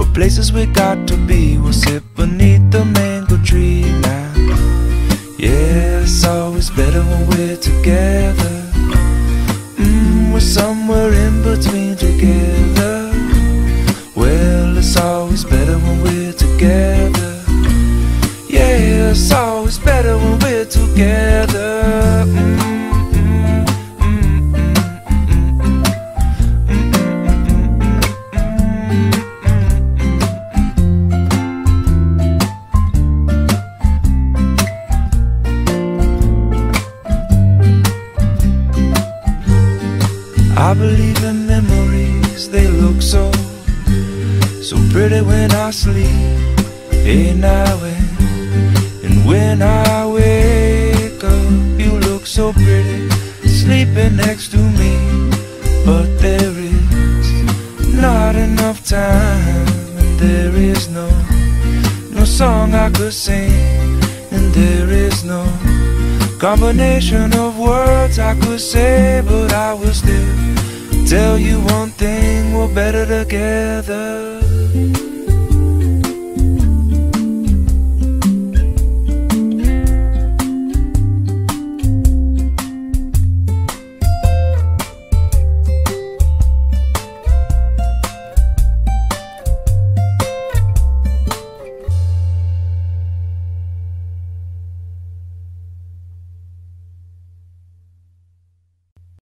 or places we got to be. We'll sit beneath the mango tree now. Yeah, it's always better when we're together. Mm, we're somewhere in between together. I believe in memories, they look so, so pretty when I sleep. Hey now and, and when I wake up, you look so pretty, sleeping next to me. But there is not enough time, and there is no, no song I could sing, and there is no combination of words I could say, but I will still tell you one thing: we're better together.